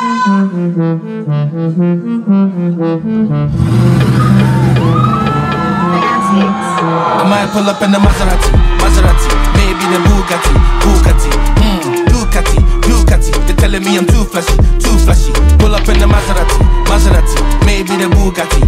I might pull up in the Maserati, Maserati, maybe the Bugatti, Bugatti, hmm, Ducati, Ducati. They're telling me I'm too flashy, too flashy. Pull up in the Maserati, Maserati, maybe the Bugatti,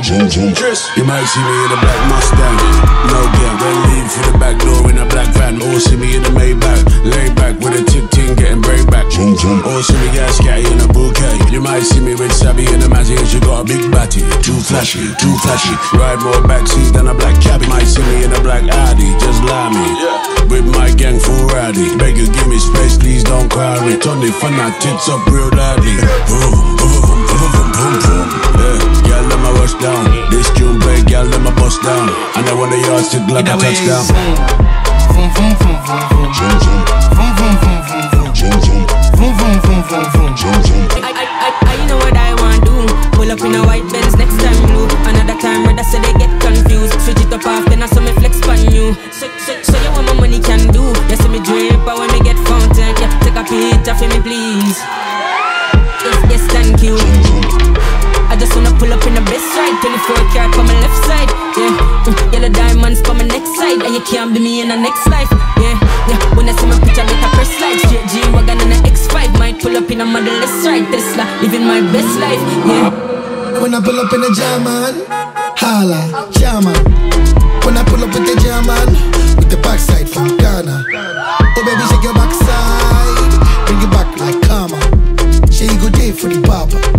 You might see me in a black Mustang, no gang. Then leave through the back door in a black van. Or see me in a Maybach, lay back with a tip ting, getting break back. Or see me gas scatty in a bouquet. You might see me with Sabby in a Mazzy, and she got a big batty. Too flashy, too flashy. Ride more backseat than a black cabbie. Might see me in a black Audi, just lie me. With my gang full rowdy. You, give me space, please don't cry. Return the fun, up real loudly. on the a touchdown. Vroom, vroom, vroom, vroom, vroom. Vroom, vroom, I, know what I want to do. Pull up in a white Benz next time. Another time, rather say they get confused. Switch it up me flex on you. So, so, so you my money can do. You see me when me get. Yeah, take a picture for me, please. Yes, yes, thank you. I just wanna pull up in the best ride. 24 car on my left side you can't be me in the next life Yeah, yeah When I see my picture a press slide Straight G-Wagon and a X5 Might pull up in a Model S ride Tesla, living my best life Yeah When I pull up in the German, holla, German. When I pull up with the German, with the backside from Ghana. Oh baby, shake your backside, bring it back like karma. Say you go day for the papa.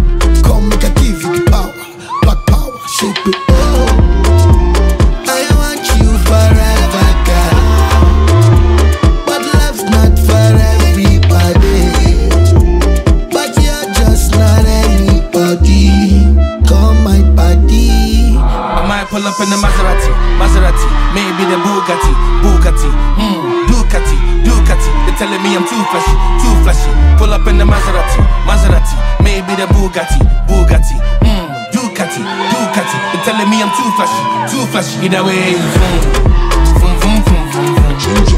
In the Maserati, Maserati, maybe the Bugatti, Bugatti, hmm, Ducati, Ducati. They're telling me I'm too flashy, too flashy. Pull up in the Maserati, Maserati, maybe the Bugatti, Bugatti, hmm, Ducati, Ducati. They're telling me I'm too flashy, too flashy. Either way, vroom, vroom, vroom, vroom, vroom, vroom,